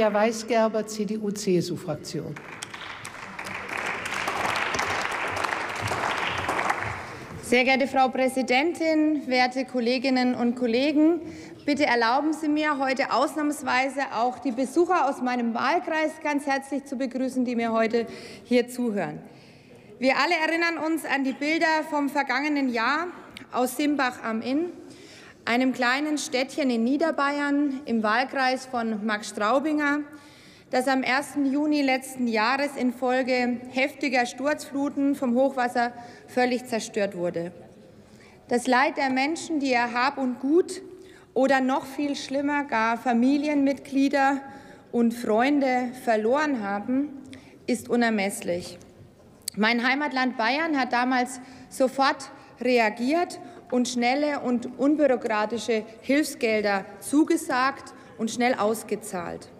Herr Weisgerber, CDU-CSU-Fraktion. Sehr geehrte Frau Präsidentin, werte Kolleginnen und Kollegen! Bitte erlauben Sie mir, heute ausnahmsweise auch die Besucher aus meinem Wahlkreis ganz herzlich zu begrüßen, die mir heute hier zuhören. Wir alle erinnern uns an die Bilder vom vergangenen Jahr aus Simbach am Inn einem kleinen Städtchen in Niederbayern im Wahlkreis von Max Straubinger, das am 1. Juni letzten Jahres infolge heftiger Sturzfluten vom Hochwasser völlig zerstört wurde. Das Leid der Menschen, die ihr Hab und Gut oder noch viel schlimmer gar Familienmitglieder und Freunde verloren haben, ist unermesslich. Mein Heimatland Bayern hat damals sofort reagiert und schnelle und unbürokratische Hilfsgelder zugesagt und schnell ausgezahlt.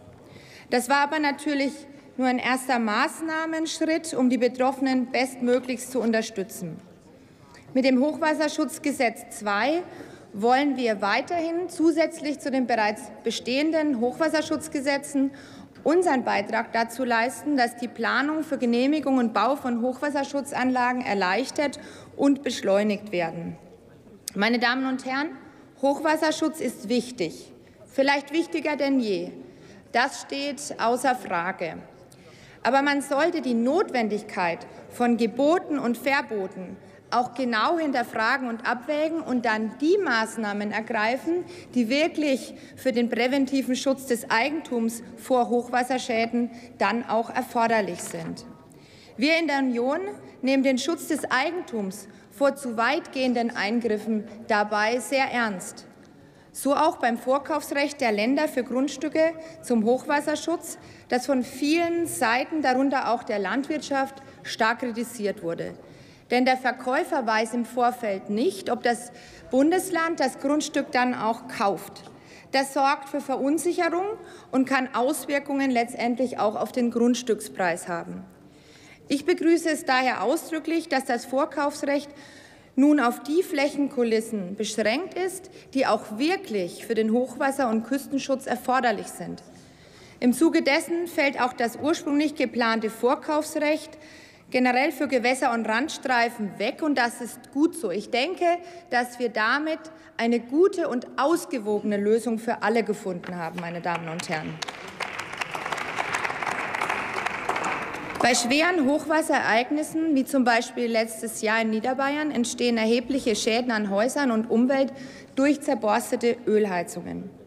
Das war aber natürlich nur ein erster Maßnahmenschritt, um die Betroffenen bestmöglichst zu unterstützen. Mit dem Hochwasserschutzgesetz II wollen wir weiterhin zusätzlich zu den bereits bestehenden Hochwasserschutzgesetzen unseren Beitrag dazu leisten, dass die Planung für Genehmigung und Bau von Hochwasserschutzanlagen erleichtert und beschleunigt werden. Meine Damen und Herren, Hochwasserschutz ist wichtig, vielleicht wichtiger denn je. Das steht außer Frage. Aber man sollte die Notwendigkeit von Geboten und Verboten auch genau hinterfragen und abwägen und dann die Maßnahmen ergreifen, die wirklich für den präventiven Schutz des Eigentums vor Hochwasserschäden dann auch erforderlich sind. Wir in der Union nehmen den Schutz des Eigentums vor zu weitgehenden Eingriffen dabei sehr ernst. So auch beim Vorkaufsrecht der Länder für Grundstücke zum Hochwasserschutz, das von vielen Seiten, darunter auch der Landwirtschaft, stark kritisiert wurde. Denn der Verkäufer weiß im Vorfeld nicht, ob das Bundesland das Grundstück dann auch kauft. Das sorgt für Verunsicherung und kann Auswirkungen letztendlich auch auf den Grundstückspreis haben. Ich begrüße es daher ausdrücklich, dass das Vorkaufsrecht nun auf die Flächenkulissen beschränkt ist, die auch wirklich für den Hochwasser- und Küstenschutz erforderlich sind. Im Zuge dessen fällt auch das ursprünglich geplante Vorkaufsrecht generell für Gewässer und Randstreifen weg, und das ist gut so. Ich denke, dass wir damit eine gute und ausgewogene Lösung für alle gefunden haben, meine Damen und Herren. Bei schweren Hochwasserereignissen, wie zum Beispiel letztes Jahr in Niederbayern, entstehen erhebliche Schäden an Häusern und Umwelt durch zerborstete Ölheizungen.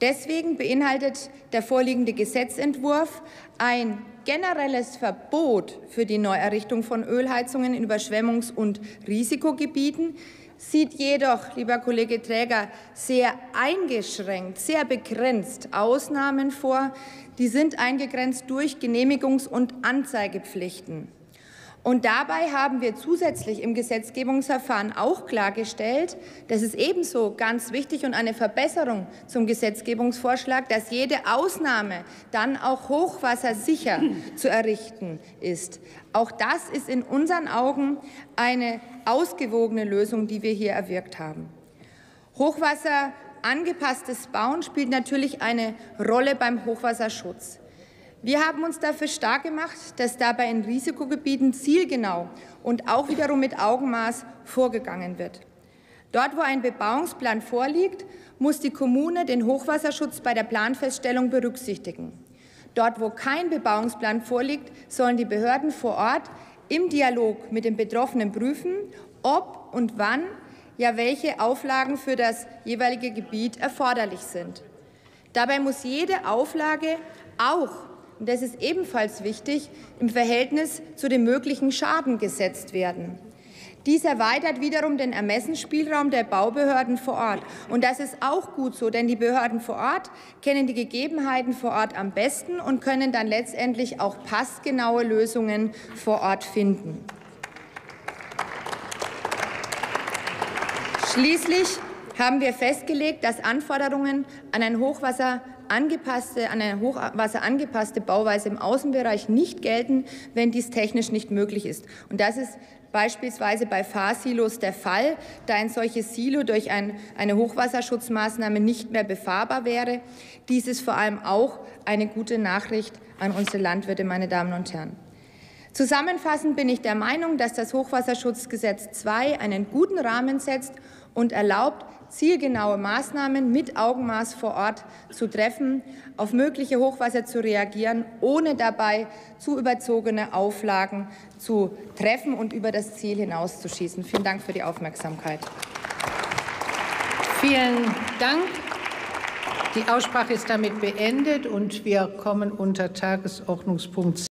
Deswegen beinhaltet der vorliegende Gesetzentwurf ein generelles Verbot für die Neuerrichtung von Ölheizungen in Überschwemmungs- und Risikogebieten, sieht jedoch, lieber Kollege Träger, sehr eingeschränkt, sehr begrenzt Ausnahmen vor, die sind eingegrenzt durch Genehmigungs- und Anzeigepflichten. Und dabei haben wir zusätzlich im Gesetzgebungsverfahren auch klargestellt, das ist ebenso ganz wichtig und eine Verbesserung zum Gesetzgebungsvorschlag, dass jede Ausnahme dann auch hochwassersicher zu errichten ist. Auch das ist in unseren Augen eine ausgewogene Lösung, die wir hier erwirkt haben. Hochwasser angepasstes Bauen spielt natürlich eine Rolle beim Hochwasserschutz. Wir haben uns dafür stark gemacht, dass dabei in Risikogebieten zielgenau und auch wiederum mit Augenmaß vorgegangen wird. Dort, wo ein Bebauungsplan vorliegt, muss die Kommune den Hochwasserschutz bei der Planfeststellung berücksichtigen. Dort, wo kein Bebauungsplan vorliegt, sollen die Behörden vor Ort im Dialog mit den Betroffenen prüfen, ob und wann ja welche Auflagen für das jeweilige Gebiet erforderlich sind. Dabei muss jede Auflage auch, und das ist ebenfalls wichtig, im Verhältnis zu dem möglichen Schaden gesetzt werden. Dies erweitert wiederum den Ermessensspielraum der Baubehörden vor Ort. Und das ist auch gut so, denn die Behörden vor Ort kennen die Gegebenheiten vor Ort am besten und können dann letztendlich auch passgenaue Lösungen vor Ort finden. Schließlich haben wir festgelegt, dass Anforderungen an ein Hochwasser angepasste, an eine Hochwasser angepasste Bauweise im Außenbereich nicht gelten, wenn dies technisch nicht möglich ist. Und das ist beispielsweise bei Fahrsilos der Fall, da ein solches Silo durch ein, eine Hochwasserschutzmaßnahme nicht mehr befahrbar wäre. Dies ist vor allem auch eine gute Nachricht an unsere Landwirte, meine Damen und Herren. Zusammenfassend bin ich der Meinung, dass das Hochwasserschutzgesetz II einen guten Rahmen setzt und erlaubt, zielgenaue Maßnahmen mit Augenmaß vor Ort zu treffen, auf mögliche Hochwasser zu reagieren, ohne dabei zu überzogene Auflagen zu treffen und über das Ziel hinauszuschießen. Vielen Dank für die Aufmerksamkeit. Vielen Dank. Die Aussprache ist damit beendet und wir kommen unter Tagesordnungspunkt